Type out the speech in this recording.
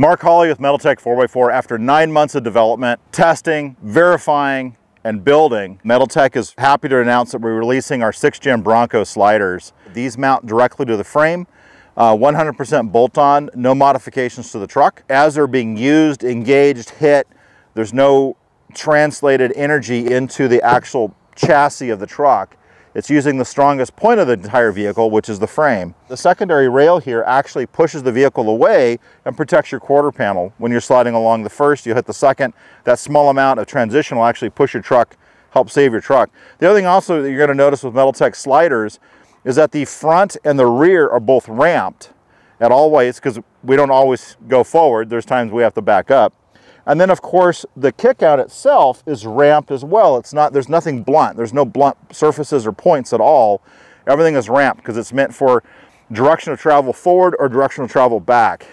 Mark Hawley with Metal Tech 4x4. After nine months of development, testing, verifying, and building, Metal Tech is happy to announce that we're releasing our 6th Gen Bronco sliders. These mount directly to the frame, 100% uh, bolt-on, no modifications to the truck. As they're being used, engaged, hit, there's no translated energy into the actual chassis of the truck. It's using the strongest point of the entire vehicle, which is the frame. The secondary rail here actually pushes the vehicle away and protects your quarter panel. When you're sliding along the first, you hit the second. That small amount of transition will actually push your truck, help save your truck. The other thing also that you're gonna notice with Metal Tech sliders is that the front and the rear are both ramped at all ways because we don't always go forward. There's times we have to back up. And then of course the kick out itself is ramped as well. It's not, there's nothing blunt. There's no blunt surfaces or points at all. Everything is ramped because it's meant for direction of travel forward or direction of travel back.